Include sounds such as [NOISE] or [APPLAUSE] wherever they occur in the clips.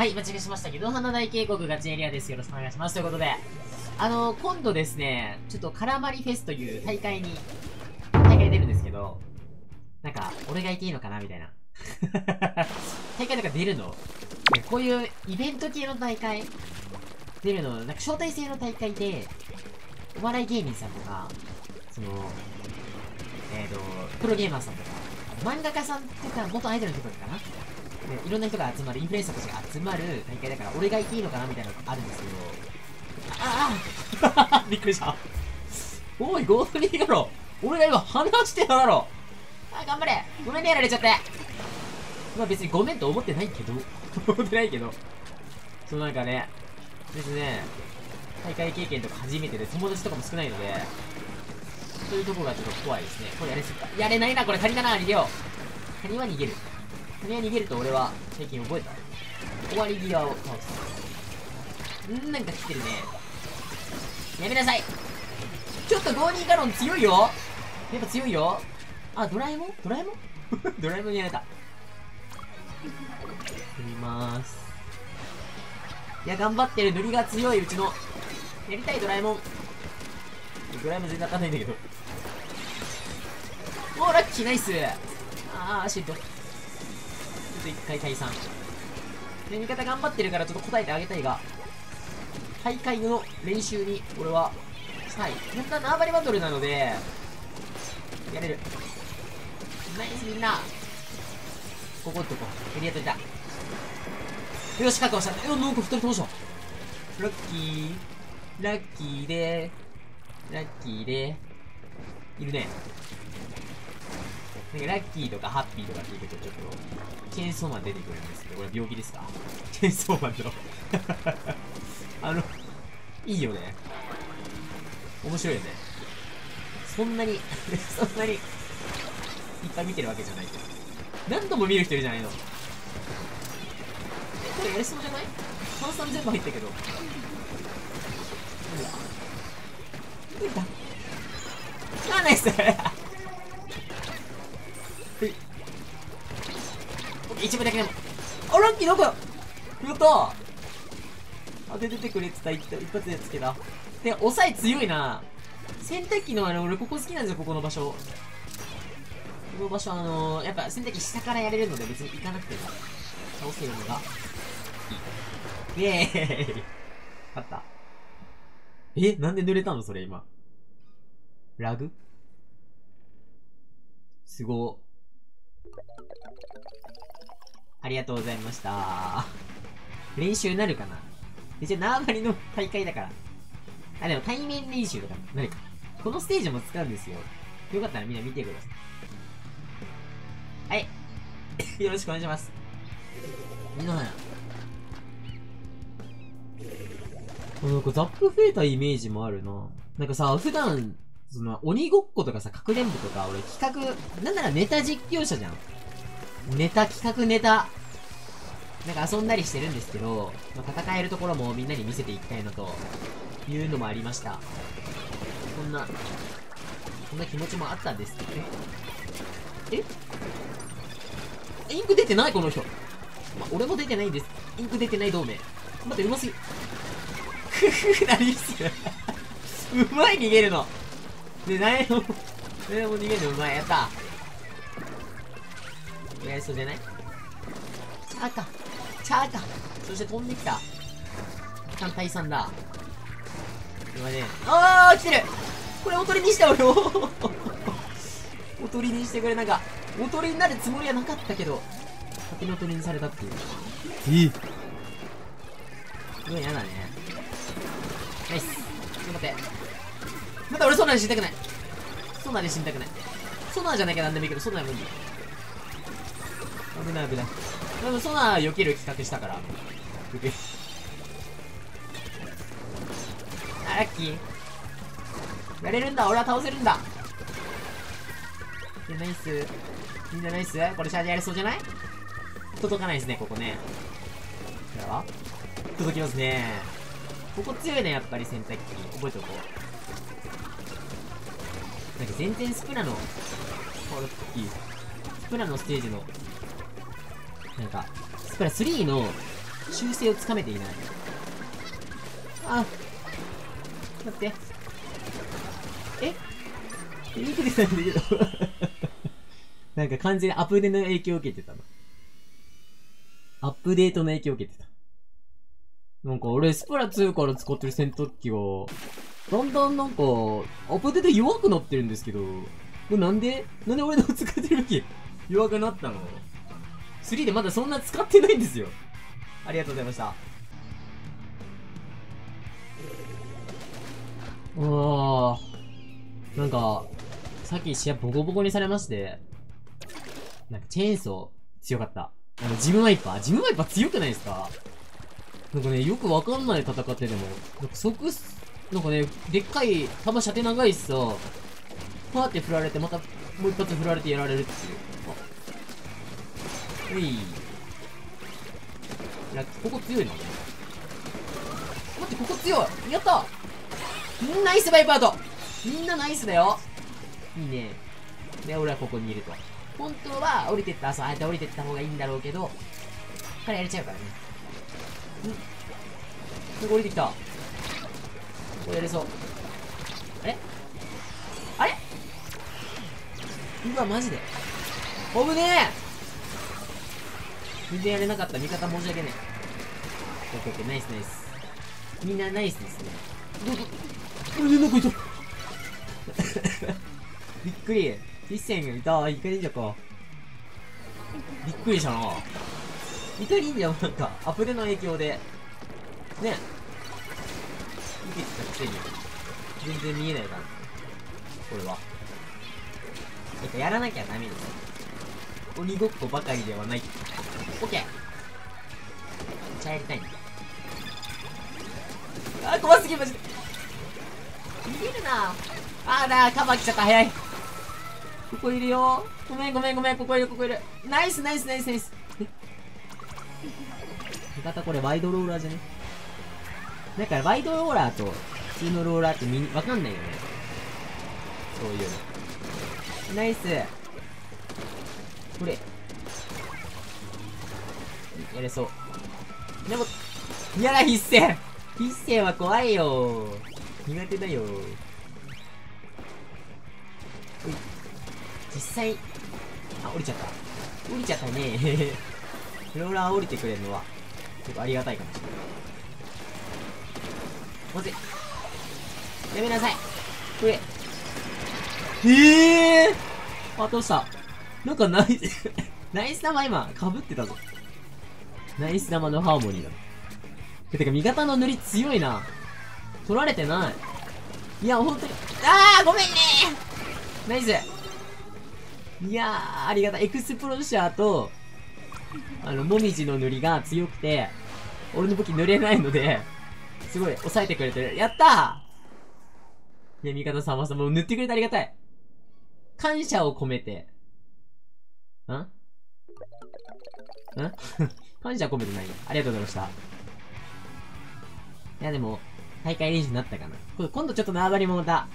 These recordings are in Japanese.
はい、間違えしました。けど、花大渓谷ガチエリアです。よろしくお願いします。ということで、あの、今度ですね、ちょっとカラマリフェスという大会に、大会出るんですけど、なんか、俺がいていいのかなみたいな。[LAUGHS] 大会とか出るの？こういうイベント系の大会？出るの、なんか招待制の大会で、お笑い芸人さんとか、その、えっ、ー、と、プロゲーマーさんとか、漫画家さんとか、元アイドルのとかかな？でいろんな人が集まる、インフルエンサーたちが集まる大会だから、俺がいいのかなみたいなのがあるんですけど、ああ [LAUGHS] びっくりした。おい、ゴールディーだろ俺が今話してただろあ、頑張れごめんね、やられちゃってまあ別にごめんと思ってないけど、[LAUGHS] 思ってないけど、そうなんかね、別にね、大会経験とか初めてで友達とかも少ないので、そういうとこがちょっと怖いですね。これやれすぎた。やれないな、これカニだな、逃げよう。カニは逃げる。逃げると俺は最近覚えた。終わり際を倒す。んなんか来てるね。やめなさいちょっとゴーニーガロン強いよやっぱ強いよあ、ドラえもん？ドラえもん？[LAUGHS] ドラえもんにやられた。振りまーす。いや、頑張ってる。塗りが強い、うちの。やりたい、ドラえもん。ドラえもん全然当たんないんだけど。おー、ラッキー、ナイスあー、シュート。ょっと一回退散。で、味方頑張ってるからちょっと答えてあげたいが、大会の練習に、俺は、したい。本当は縄張りバトルなので、やれる。ナイスみんなここっとこう。エリア取りた。よし、確保した。よ、なんか二人ともした。ラッキー。ラッキーでラッキーでいるね。なんかラッキーとかハッピーとかって言うとちょっと、チェーンソーマン出てくるんですけど、これ病気ですか？[LAUGHS] チェーンソーマンの [LAUGHS] あの、いいよね。面白いよね。そんなに [LAUGHS] そんなに、いっぱい見てるわけじゃないけど。何度も見る人いるじゃないの。え、これやりそうじゃない？炭酸全部入ったけど。無理だ。あ、ナイス一部だけでも。あ、ラッキーなんかやった当てててくれってた一発でつけた。で、抑え強いな。洗濯機のあれ、俺ここ好きなんですよ、ここの場所。この場所、あのー、やっぱ洗濯機下からやれるので別に行かなくても倒せるのがいい。イェーイ勝った。えなんで濡れたのそれ今。ラグ？すごありがとうございました練習なるかな？一応縄張りの大会だから。あ、でも対面練習とかなるか。このステージも使うんですよ。よかったらみんな見てください。はい。[COUGHS] よろしくお願いします。みんななんかザップ増えたイメージもあるな。なんかさ、普段、その、鬼ごっことかさ、かくれんぼとか、俺企画、なんならネタ実況者じゃん。ネタ、企画ネタ。なんか遊んだりしてるんですけど、まあ、戦えるところもみんなに見せていきたいなというのもありました。こんな、こんな気持ちもあったんですけどね。え？インク出てない？この人。まあ、俺も出てないんです。インク出てない同盟。待って、うますぎ。ふふ、何する？[LAUGHS] うまい逃げるの。で、何も、何も逃げるのうまい。やったやりそうじゃない？チャーか。チャーか。そして飛んできた。単体さんだ。今ね、あー来てるこれおとりにした俺をおとりにしてくれ、なんか、おとりになるつもりはなかったけど、勝手におとりにされたっていう。ええすごい嫌だね。ナイス。ちょっと待って。また俺ソナーで死にたくない。ソナーで死にたくない。ソナーじゃなきゃなんでもいいけど、ソナー無理。危ない危ない。でもソナー避ける企画したから。[LAUGHS] あ、ラッキー。やれるんだ俺は倒せるんだナイス。みんなナイスこれシャージやれそうじゃない？届かないですね、ここね。じゃあ届きますね。ここ強いね、やっぱり洗濯機。覚えておこう。なんか全然スプラの、スプラのステージの、なんか、スプラ3の修正をつかめていない。あ、待って。え？見てたんだけど [LAUGHS] なんか完全にアップデートの影響を受けてたの。アップデートの影響を受けてた。なんか俺、スプラ2から使ってる戦闘機が、だんだんなんか、アップデート弱くなってるんですけど、これなんで？なんで俺の使ってる時弱くなったの？?3 でまだそんな使ってないんですよ。ありがとうございました。う。なんか、さっき試合ボコボコにされまして、なんかチェーンソー強かった。あの、ジムワイパージムワイパー強くないですか？なんかね、よくわかんない戦ってても、なんか即、なんかね、でっかい、弾射程長いしさ、パーって振られて、またもう一発振られてやられるっていう。うい。いや、ここ強いな。待って、ここ強いやったナイスバイパートみんなナイスだよいいね。で、俺はここにいると。本当は降りてった、そう、あえて降りてった方がいいんだろうけど、彼やれちゃうからね。んこ降りてきた。これやれそう。あれ？あれ？うわ、マジで。おぶねえ全然やれなかった。味方申し訳ねえ。オッケーオッケー、ナイスナイス。みんなナイスですね。どうぞ。これでなんかいた [LAUGHS] びっくり。一線がいた。イカ忍者か。びっくりしたな。イカ忍者もなんか、アップデの影響で、ね。受けてたくせに、全然見えないから。これは。やっぱやらなきゃダメです。鬼ごっこばかりではない。オッケーめっちゃやりたいんだ。あー、怖すぎマジで。逃げるなあーだー、カバー来ちゃった、早い。ここいるよごめんごめんごめん、ここいる、ここいる。ナイスナイスナイスナイス。[LAUGHS] 味方これワイドローラーじゃね？だからワイドローラーと普通のローラーってみ、わかんないよね。そういうの。ナイスこれやれそう。でもやだ必戦。必戦は怖いよ。苦手だよ。実際あ降りちゃった。降りちゃったね。[LAUGHS] ローラー降りてくれるのは結構ありがたいかもしれない。まずいやめなさい。これええー、あ、どうした。なんかナイスナイス玉今、被ってたぞ。ナイス玉のハーモニーだ。てか、味方の塗り強いな。取られてない。いや、ほんとに。あーごめんねナイスいやー、ありがたい。エクスプロシャーと、あの、もみじの塗りが強くて、俺の武器塗れないので、すごい、抑えてくれてる。やったーいや、味方様様、塗ってくれてありがたい。感謝を込めて。んん感謝込めてないよありがとうございました。いや、でも、大会練習になったかな。今度ちょっと縄張りもまた、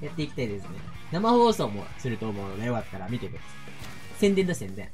やっていきたいですね。生放送もすると思うので、よかったら見てください。宣伝だ、宣伝。